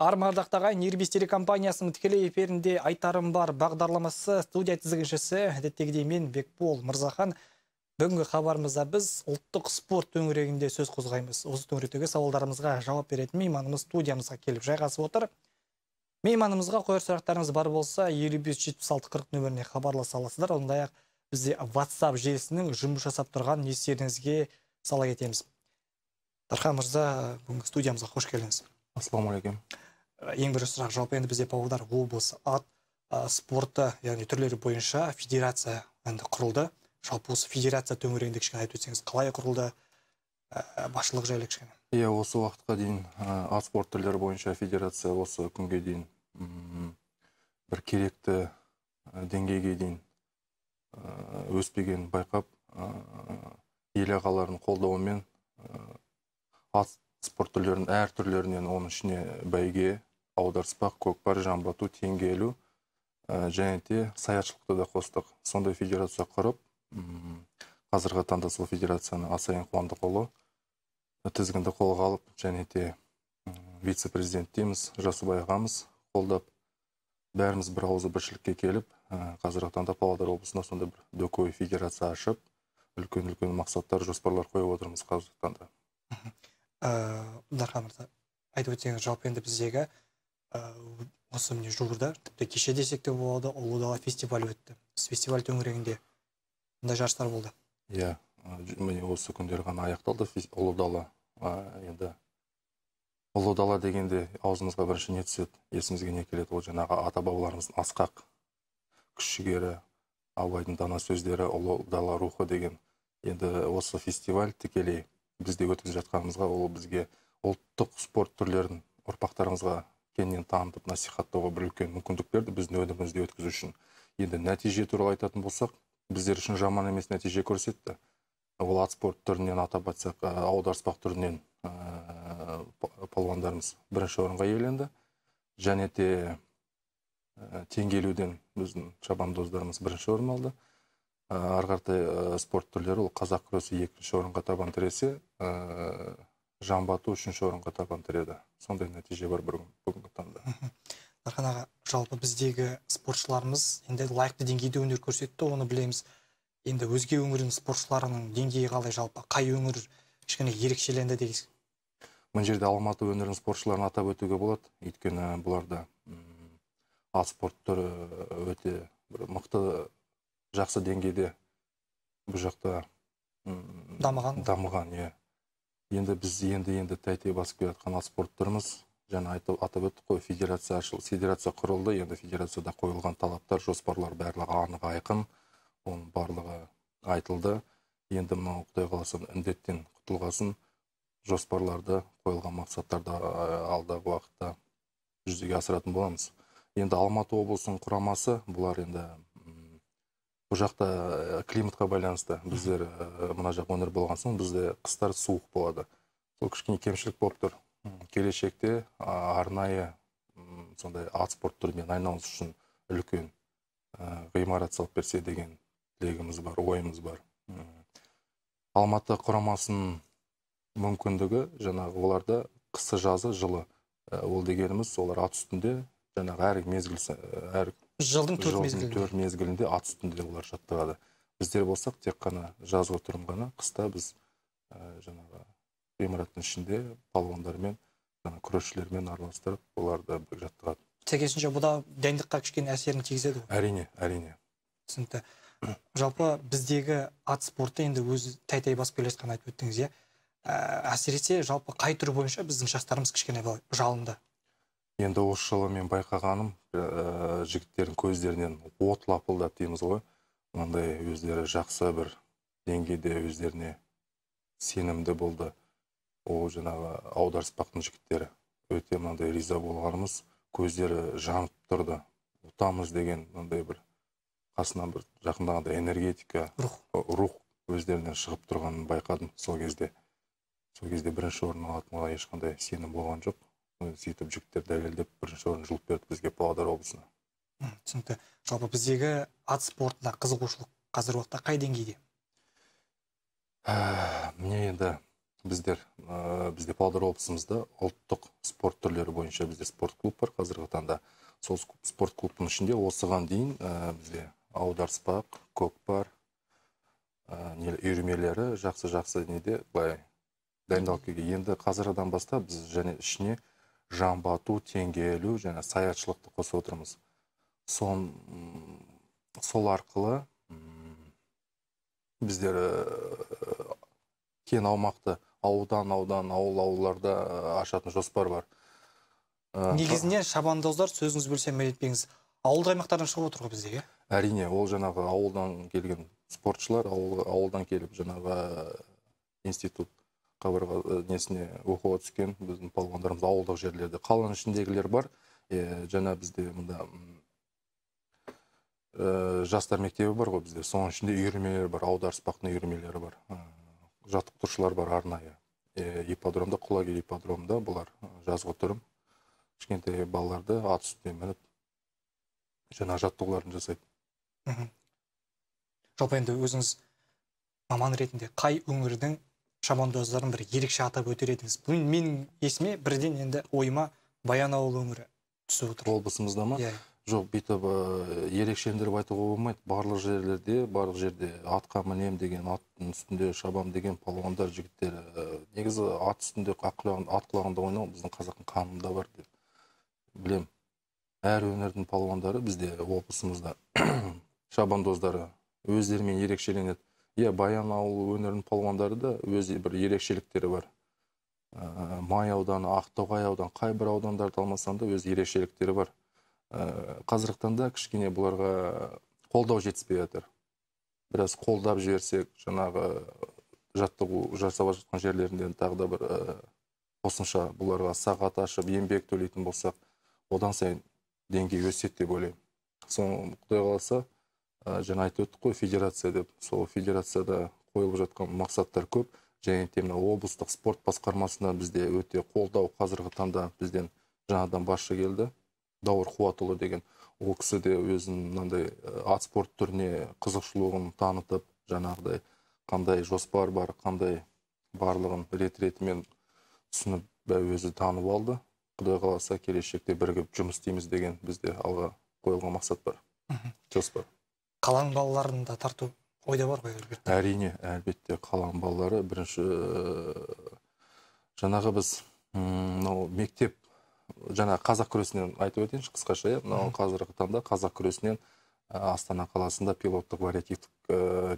Армардақтаға Нербис телекомпаниясының тікелей эфирінде айтарым бар бағдарламасы студия тізгіншісі әдеттегідей мен Бекбол Мырзахан. Бүгінгі хабарымызда біз ұлттық спорт төңірегінде сөз қозғаймыз. Осы төңіректегі сауалдарымызға жауап беретін мейманымыз студиямызға келіп жайғасып отыр. Мейманымызға қойыр сұрақтарыңыз бар болса, 55-76-40 нөміріне хабарласа аласыздар. Ондай ақ бізде WhatsApp желісінің жұмыс жасап тұрған естеріңізге сала кетеміз. Дархан Мырза, бүгінгі студиямызға қош келдіңіз. Ассалаумағалейкум ең бірінші сұрақ жалпы енді бізде павлодар облысы ат спорты яғни түрлері бойынша федерация енді құрылды. Жалпы осы федерация төңірегінде кішкене айтып өтсеңіз қалай құрылды? Ә, басшылық жайлы кішкене. Иә осы уақытқа дейін ат спорт түрлері бойынша федерация осы күнге дейін бір керекті деңгейге дейін өспегенін байқап ел ағаларының қолдауымен ат спорт түрлерінің әр түрлерінен оның ішіне бәйге аударыспақ көкпар жамбы теңге ілу және де саятшылықты да қостық. Сондай федерация құрып қазіргі таңда сол федерацияны асайын қуандықұлы тізгінді қолға алып және де вице президент дейміз жасыбай ағамыз қолдап бәріміз бір ауызы біршілікке келіп қазіргі таңда павлодар облысында сондай бір дөкей федерация ашып үлкен үлкен мақсаттар жоспарлар қойып отырмыз қазіргі таңда. Дархан мырза айтып өтсеңіз жалпы енді біздегі осы міне жуырда тіпті кеше десек те болады ұлы дала фестивалі өтті. Фестиваль төңірегінде мындай жарыстар болды. Иә міне осы күндері ғана аяқталды ұлы дала. Енді ұлы дала дегенде аузымызға бірінші не түседі? Есімізге не келеді? Ол жаңағы ата бабаларымыздың асқақ күш жігері абайдың дана сөздері ұлы дала рухы деген. Енді осы фестиваль тікелей бізде өтіп жатқанымызға ол бізге ұлттық спорт түрлерін ұрпақтарымызға кеңінен танытып насихаттауға бір үлкен мүмкіндік берді біздің өнімімізді өткізу үшін енді нәтиже туралы айтатын болсақ біздер үшін жаман емес нәтиже көрсетті. Ол ат спорт түрінен атап айтсақ аударыспақ түрінен палуандарымыз бірінші орынға иеленді. Және де теңге біздің шабандоздарымыз бірінші орын алды. Ары қаратай спорт түрлері ол қазақ күресі екінші орынға табан тіресе жамбы үшінші орынға табан тіреді. Сондай нәтиже бар бүгінгі таңда. Дархан аға жалпы біздегі спортшыларымыз енді лайықты деңгейде өнер көрсетті оны білеміз. Енді өзге өңірдің спортшыларының деңгейі қалай жалпы қай өңір кішкене ерекшеленді дегіз? Мына жерде алматы өңірінің спортшыларын атап өтуге болады. Өйткені бұларда ат спорт түрі өте бір мықты жақсы деңгейде бұл жақта дамыған. дамыған иә. Енді біз енді енді тәйте басып келе жатқан спорт түріміз жаңа айтып атап өттік қой федерация ашылды федерация құрылды енді федерацияда қойылған талаптар жоспарлар барлығы анық айқын оның барлығы айтылды. Енді мынау құдай қаласа індеттен құтылғасын жоспарларды қойылған мақсаттарды алдағы уақытта жүзеге асыратын боламыз. Енді алматы облысының құрамасы бұлар енді бұл жақта э, климатқа байланысты біздер э, мына жақ өңір болған соң бізде қыстар суық болады. Сол кішкене кемшілік болып тұр. Келешекте арнайы сондай ат спорт түрімен айналысу үшін үлкен э, ғимарат салып берсе деген тілегіміз бар ойымыз бар. Алматы құрамасының мүмкіндігі жаңағы оларда қысы жазы жылы ол дегеніміз олар ат үстінде жаңағы әр мезгіл әр жылдың төрт мезгілінде. төрт мезгілінде ат үстінде олар жаттығады. Біздер болсақ тек қана жазғы тұрым ғана қыста біз жаңағы ғимараттың ішінде палуандармен жаңағы күресшілермен араластырып оларды жаттығады. Сәйкесінше бұл да дайындыққа кішкене әсерін тигізеді ғой. Әрине әрине. Түсінікті. Жалпы біздегі ат спорты енді өзі тәй тәй басып келе жатқанын айтып өттіңіз иә? Әсіресе жалпы қай түр бойынша біздің жастарымыз кішкене жалынды? Енді осы жылы мен байқағаным ә, жігіттердің көздерінен от лапылдады дейміз ғой. Мынандай өздері жақсы бір деңгейде өздеріне сенімді болды. Ол жаңағы аударыспақтың жігіттері өте мынандай риза болғанымыз көздері жанып тұрды. Ұтамыз деген мынандай бір қасынан бір жақындағанда энергетика рух. рух өздерінен шығып тұрғанын байқадым. Сол кезде сол кезде бірінші орын алатынға ешқандай сенім болған жоқ. Сөйтіп жігіттер дәлелдеп бірінші орын жұлып берді бізге павлодар облысына. Түсінікті. Жалпы біздегі ат спортына қызығушылық қазіргі уақытта қай деңгейде? Ә, міне енді біздер ә, бізде павлодар облысымызда ұлттық спорт түрлері бойынша бізде спорт клуб бар. Қазіргі таңда сол спорт клубтың ішінде осыған дейін ә, бізде аударыспақ көкпар ә, үйірмелері жақсы жақсы неде былай дайындалып келген. Енді қазірден бастап біз және ішіне жамбы ату теңге ілу және саятшылықты қосып отырмыз. Сон сол арқылы біздер кен аумақты аудан аудан ауыл ауылдарда ашатын жоспар бар. Негізінен шабандоздар сөзіңіз бөлсем етпеңіз ауылды аймақтардан шығып отыр ғой бізде иә? Әрине ол жаңағы ауылдан келген спортшылар ауыл, ауылдан келіп жаңағы институт қабырға несіне оқуға түскен біздің палуандарымыз ауылдық жерлерде. Қаланың ішіндегілер бар. Е, жаңа бізде мында ә, жастар мектебі бар ғой бізде. Соның ішінде үйірмелер бар аударыспақтың үйірмелері бар. Жаттықтырушылар бар арнайы. Ә, ипподромда құлагер ипподромында бұлар жазғы тұрым кішкентай балаларды ат үстіне мініп жаңа жаттығуларын жасайды. Жалпы енді өзіңіз маман ретінде қай өңірдің шабандоздарын бір ерекше атап өтер едіңіз. Менің есіме бірден енді ойыма баянауыл өңірі түсіп отыр. Облысымызда ма? Иә. Жоқ бүйтіп ерекшелендіріп айтуға болмайды. Барлық жерлерде барлық жерде атқа мінем деген аттың үстінде шабам деген палуандар жігіттер негізі ат үстінде ат құлағында ойнау біздің қазақтың қанында бар деп білем әр өңірдің палуандары бізде облысымызда. Шабандоздары өздерімен ерекшеленеді. Иә баянауыл өңірінің палуандары да өз бір ерекшеліктері бар. Ә, май ауданы ақтоғай ауданы қай бір аудандарды алмасаң да өз ерекшеліктері бар. Э, қазіргі таңда кішкене бұларға қолдау жетіспей жатыр. Біраз қолдап жіберсек жаңағы жаттығу жасап жатқан жерлерінде тағы да бір э, қосымша бұларға сағат ашып еңбек төлейтін болсақ одан сайын деңгей өседі деп ойлаймын. Соны құдай қаласа ә, жаңа айтып өттік қой федерация деп. Сол федерацияда қойылып жатқан мақсаттар көп. Және де мына облыстық спорт басқармасына бізде өте қолдау қазіргі таңда бізден жаңадан басшы келді. Дауыр қуатұлы деген. Ол кісі де өзінің мынандай ат спорт түріне қызығушылығын танытып жаңағыдай қандай жоспар бар қандай барлығын рет ретімен түсініп өзі танып алды. Құдай қаласа келешекте бірігіп жұмыс істейміз деген бізде алға қойылған мақсат бар. Жоспар. Қаланың балаларын да тарту ойда бар ғой әлбетте. Әрине әлбетте қаланың балалары. Бірінші жаңағы біз мынау мектеп жаңа қазақ күресінен айтып өтейінші қысқаша иә? Мынау қазіргі таңда қазақ күресінен астана қаласында пилоттық вариативтік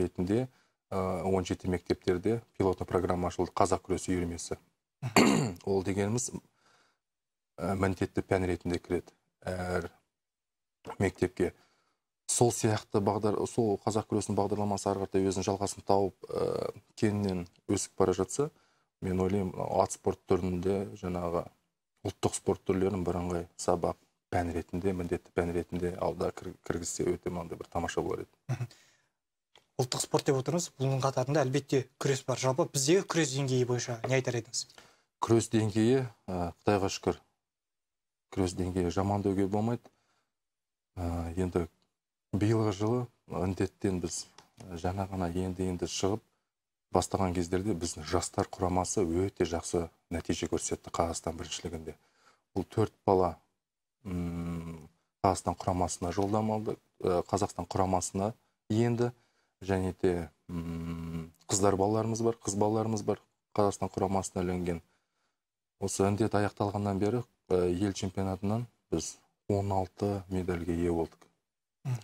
ретінде он жеті мектептерде пилотный программа ашылды. Қазақ күресі үйірмесі. Ол дегеніміз міндетті пән ретінде кіреді әр мектепке. Сол сияқты бағдар сол қазақ күресінің бағдарламасы ары қаратай өзінің жалғасын тауып ә, кеңінен өсіп бара жатса мен ойлаймын ат спорт түрінде жаңағы ұлттық спорт түрлерін бірыңғай сабақ пән ретінде міндетті пән ретінде алда кіргізсе өте мынандай бір тамаша болар еді. Ұлттық спорт деп отырмыз бұның қатарында әлбетте күрес бар. Жалпы біздегі күрес деңгейі бойынша не айтар едіңіз? Күрес деңгейі құдайға шүкір күрес деңгейі жаман деуге болмайды. Енді биылғы жылы індеттен біз жаңа ғана енді енді шығып бастаған кездерде біздің жастар құрамасы өте жақсы нәтиже көрсетті қазақстан біріншілігінде. Бұл төрт бала қазақстан құрамасына жолдама алды қазақстан құрамасына енді және де қыздар балаларымыз бар қыз балаларымыз бар қазақстан құрамасына ілінген. Осы індет аяқталғаннан бері ел чемпионатынан біз 16 медальге ие болдық.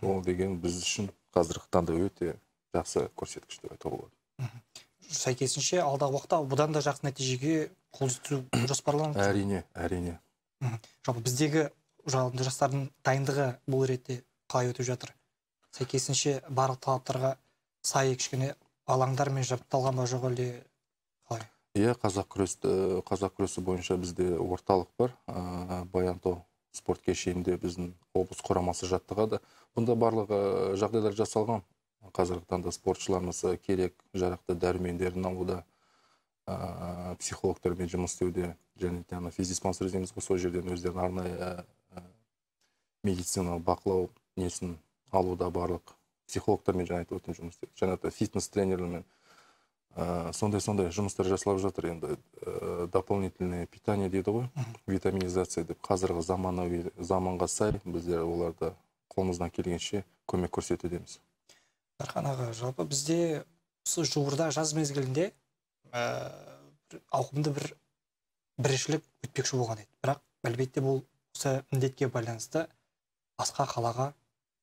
Ол деген біз үшін қазіргі таңда өте жақсы көрсеткіш деп айтуға болады. Сәйкесінше алдағы уақытта бұдан да жақсы нәтижеге қол жеткізу жоспарланып әрине әрине. Жалпы біздегі жастардың дайындығы бұл ретте қалай өтіп жатыр? Сәйкесінше барлық талаптарға сай кішкене алаңдармен жабдықталған ба жоқ әлде? Қалай? Иә қазақ күресті қазақ күресі бойынша бізде орталық бар ә, баянтау спорт кешенінде біздің облыс құрамасы жаттығады. Бұнда барлық жағдайлар жасалған. Қазіргі таңда спортшыларымыз керек жарақты дәрумендерін алуда. Ә, психологтармен жұмыс істеуде. Және де ана физдиспансер дейміз ғой сол жерден өздерінің арнайы медициналық бақылау несін алуда барлық. Психологтармен жаңа айтып өттім жұмыс істейді жаңағы фитнес тренерлермен Ә, сондай сондай жұмыстар жасалып жатыр енді. Ә, дополнительное питание дейді ғой витаминизация деп. Қазіргі заманауи заманға сай біздер оларды қолымыздан келгенше көмек көрсетудеміз дархан аға жалпы бізде осы жуырда жаз мезгілінде ә, ауқымды бір біріншілік өтпекші болған еді. Бірақ әлбетте бұл осы індетке байланысты басқа қалаға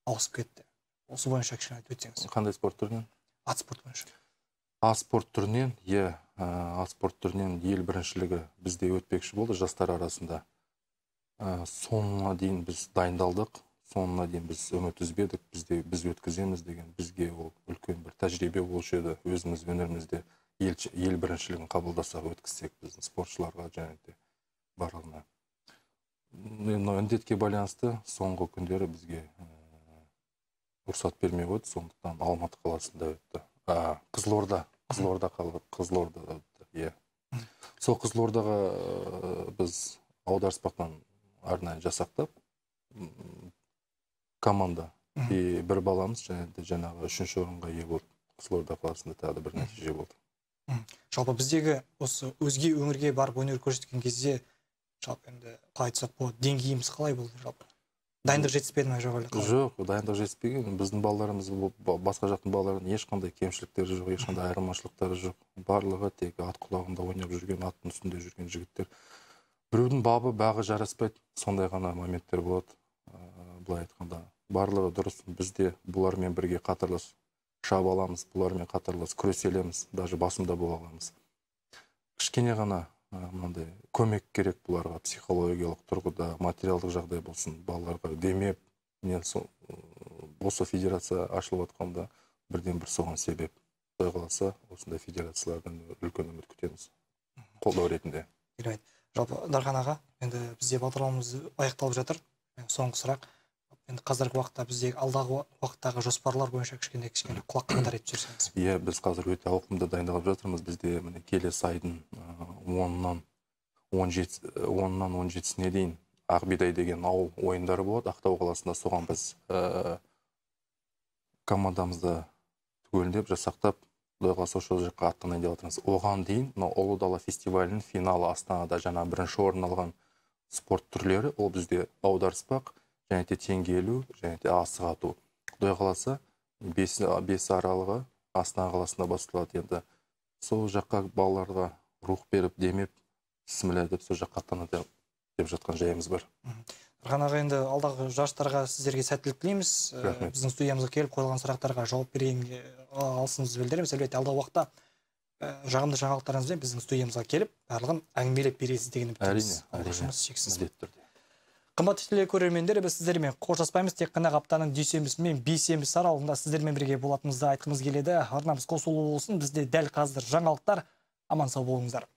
ауысып кетті. Осы бойынша кішкене айтып өтсеңіз. Қандай спорт түрінен? Ат спорт бойынша. А спорт түрінен иә а спорт түрінен ел біріншілігі бізде өтпекші болды жастар арасында. Ә, соңына дейін біз дайындалдық соңына дейін біз үміт үзбедік бізде біз өткіземіз деген бізге ол үлкен бір тәжірибе болушы еді өзіміз өнерімізде ел, ел біріншілігін қабылдасақ өткізсек біздің спортшыларға және де барлығына мынау індетке байланысты соңғы күндері бізге рұқсат бермей қойды сондықтан алматы қаласында өтті. Қызылорда қызылорда қызылордада иә. Сол қызылордаға ә, біз аударыспақтан арнайы жасақтап команда и бір баламыз және де жаңағы үшінші орынға ие болды қызылорда қаласында тағы да бір нәтиже болды. Жалпы біздегі осы өзге өңірге барып өнер көрсеткен кезде жалпы енді қалай айтсақ болады деңгейіміз қалай болды жалпы? Дайындық жетіспеді ме жоқ әлде жоқ дайындық жетіспеген. Біздің балаларымыз басқа жақтың балаларынан ешқандай кемшіліктері жоқ ешқандай айырмашылықтары жоқ. Барлығы тек ат құлағында ойнап жүрген аттың үстінде жүрген жігіттер. Біреудің бабы бағы жараспайды. Сондай ғана моменттер болады. Былай айтқанда. Барлығы дұрыс. Біз де бұлармен бірге қатарлас шаба аламыз бұлармен қатарлас күресе алеміз даже басында бола аламыз. Кішкене ғана мынандай көмек керек бұларға психологиялық тұрғыда материалдық жағдай болсын балаларға демеп мен сол осы федерация ашылып жатқанда бірден бір соған себеп құдай қаласа осындай федерациялардан үлкен үміт күтеміз. Қолдау ретінде. Керемет жалпы дархан аға енді бізде бағдарламамыз аяқталып жатыр. Енді соңғы сұрақ. Енді қазіргі уақытта біздегі алдағы уа- уақыттағы жоспарлар бойынша кішкене кішкене құлақ қандар етіп жіберсеңіз иә біз қазір өте ауқымды дайындалып жатырмыз. Бізде міне келесі айдың ы, онынан он жеті онынан он жетісіне дейін ақбидай деген ауыл ойындары болады. Ақтау қаласында соған біз ә, командамызды түгелдеп жасақтап құдай қаласа сол жаққа аттанайын деп жатырмыз оған дейін мынау ұлы дала фестивалінің финалы астанада жаңа бірінші орын алған спорт түрлері ол бізде аударыспақ және де теңге және де асық ату. Құдай қаласа бес, бес аралығы астана қаласында басталады енді. Сол жаққа балаларға рух беріп демеп бісміллә деп сол жаққа аттанады деп жатқан жайымыз бар. Дархан аға енді алдағы жарыстарға сіздерге сәттілік тілейміз. Ә, Рахмет. біздің студиямызға келіп қойылған сұрақтарға жауап берейін алысыңызды білдіреміз. Әлбетте алдағы уақытта ә, жағымды жаңалықтарыңызбен біздің студиямызға келіп барлығын әңгімелеп бересіз деген үміттеміз әрине шексіз. Міндетті түрде. Қымбатты телекөрермендер біз сіздермен қоштаспаймыз. Тек қана аптаның дүйсенбісі мен бейсенбісі аралығында сіздермен бірге болатынымызды айтқымыз келеді. Арнамыз қосулы болсын бізде дәл қазір жаңалықтар. Аман сау болыңыздар